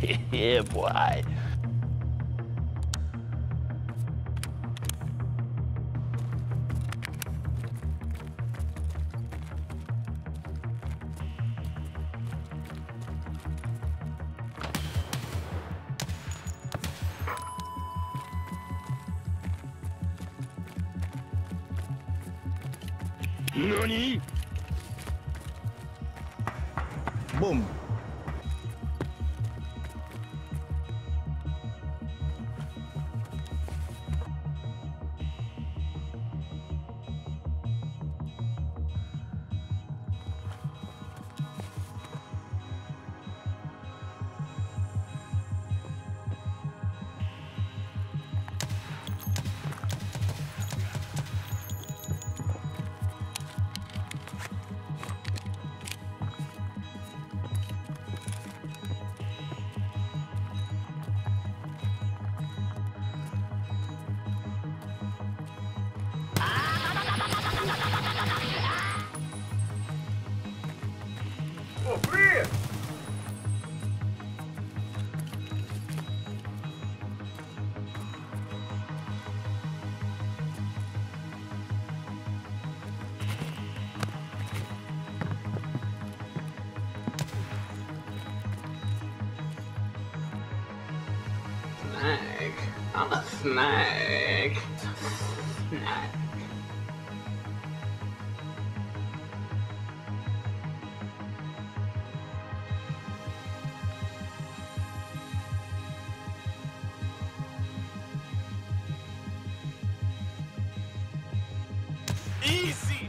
yeah, boy. NANI?! Boom. I'm a snag. Snag. Easy!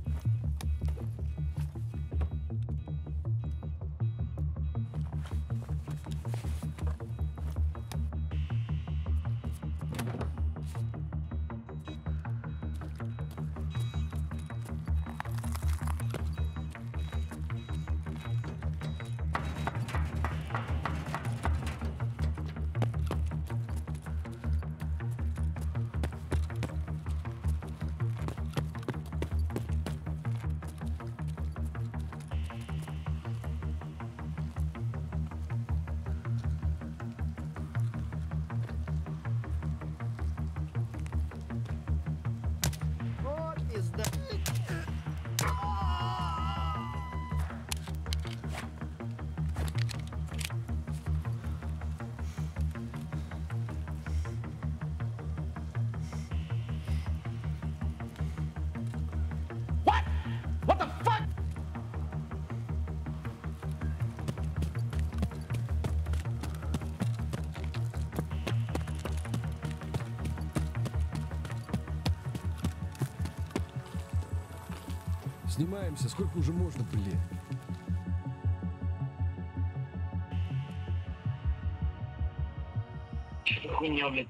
Снимаемся, сколько уже можно, блин? Хуйня, блядь.